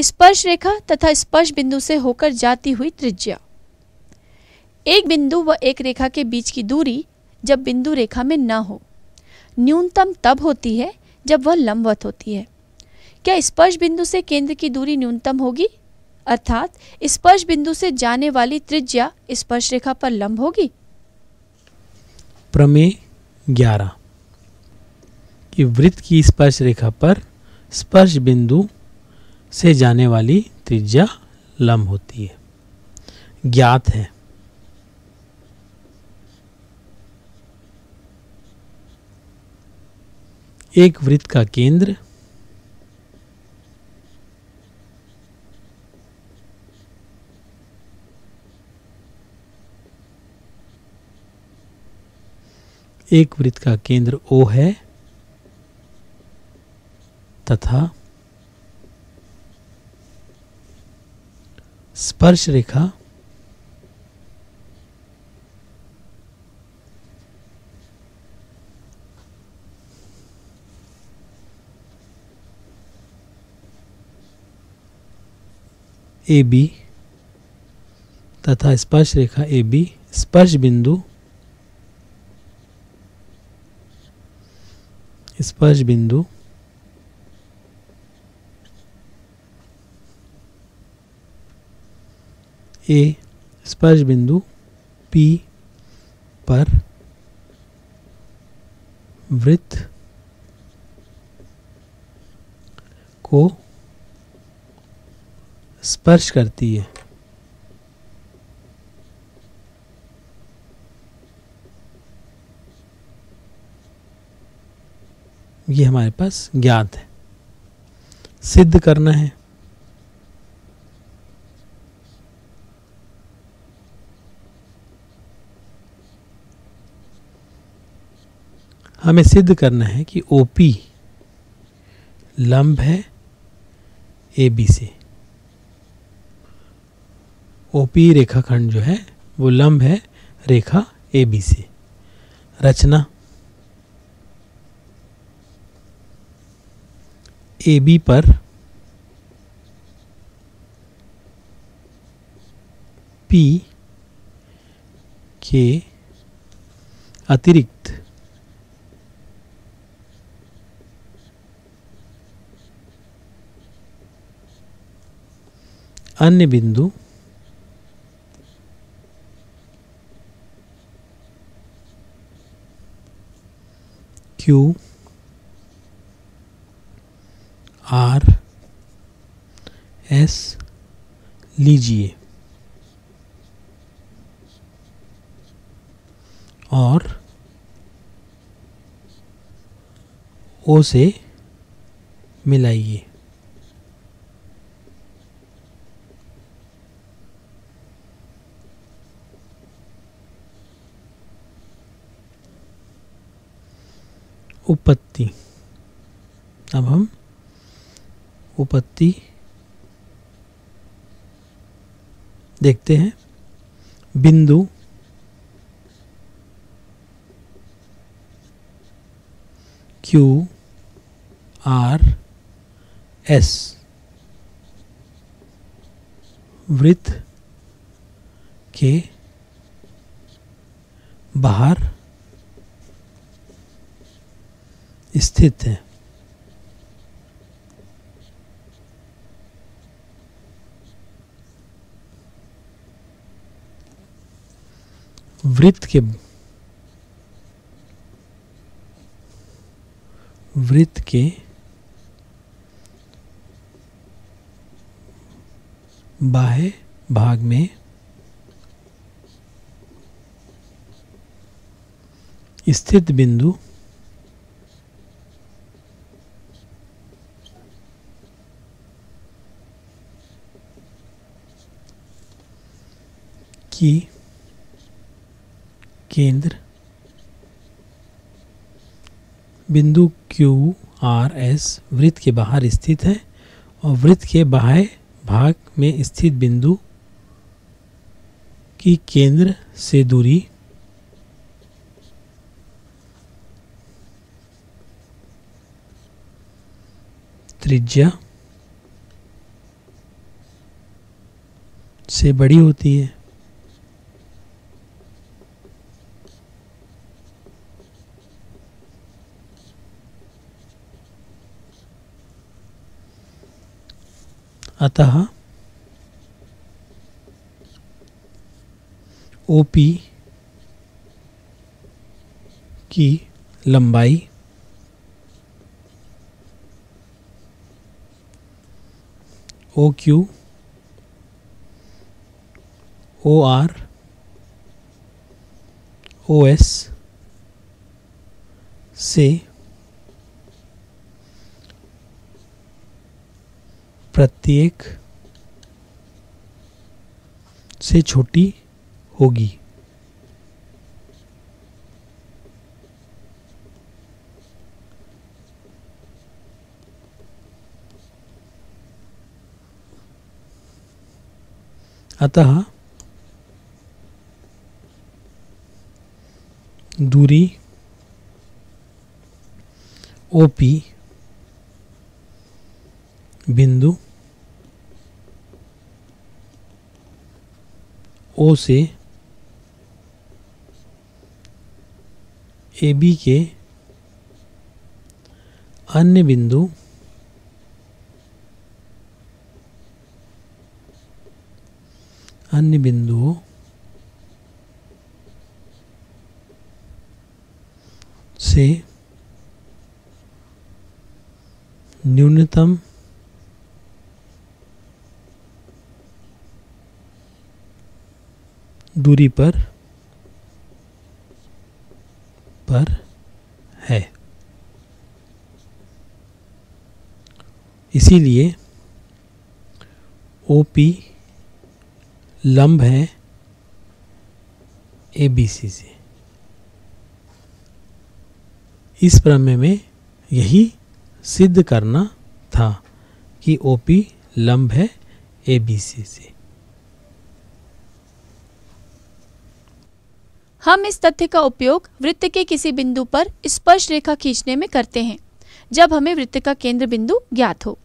स्पर्श रेखा तथा स्पर्श बिंदु से होकर जाती हुई त्रिज्या। एक बिंदु व एक रेखा के बीच की दूरी जब बिंदु रेखा में न हो, न्यूनतम तब होती है जब वह लंबवत होती है। क्या स्पर्श बिंदु से केंद्र की दूरी न्यूनतम होगी? अर्थात स्पर्श बिंदु से जाने वाली त्रिज्या स्पर्श रेखा पर लंब होगी? प्रमेय ग्यारह। कि वृत्त की स्पर्श रेखा पर स्पर्श बिंदु से जाने वाली त्रिज्या लंब होती है। ज्ञात है। एक वृत्त का केंद्र। एक वृत्त का केंद्र ओ है तथा स्पर्श रेखा ए बी तथा स्पर्श रेखा ए बी स्पर्श बिंदु स्पर्श बिंदु ए स्पर्श बिंदु पी पर वृत्त को स्पर्श करती है। ये हमारे पास ज्ञात है। सिद्ध करना है। हमें सिद्ध करना है कि ओपी लंब है ए बी से। ओ पी रेखाखंड जो है, वो लंब है रेखा ए बी से। रचना। ए बी पर पी के अतिरिक्त अन्य बिंदु। क्यू आर एस लीजिए। और ओ से मिलाइए। उपपत्ति अब हम उपपत्ति देखते हैं। बिंदु क्यू आर एस वृत्त के बाहर स्थित है। वृत्त के वृत्त के बाह्य भाग में स्थित बिंदु की केंद्र बिंदु क्यू आर एस वृत्त के बाहर स्थित है और वृत्त के बाह्य भाग में स्थित बिंदु की केंद्र से दूरी त्रिज्या से बड़ी होती है। अतः ओपी की लंबाई O Q O R O S से प्रत्येक से छोटी होगी। अतः दूरी ओपी बिंदु ओ से ए बी के अन्य बिंदु अन्य बिंदुओं से न्यूनतम दूरी पर पर है। इसीलिए ओपी लंब है ए बी सी से। इस प्रमेय में यही सिद्ध करना था कि ओपी लंब है ए बी सी से। हम इस तथ्य का उपयोग वृत्त के किसी बिंदु पर स्पर्श रेखा खींचने में करते हैं, जब हमें वृत्त का केंद्र बिंदु ज्ञात हो।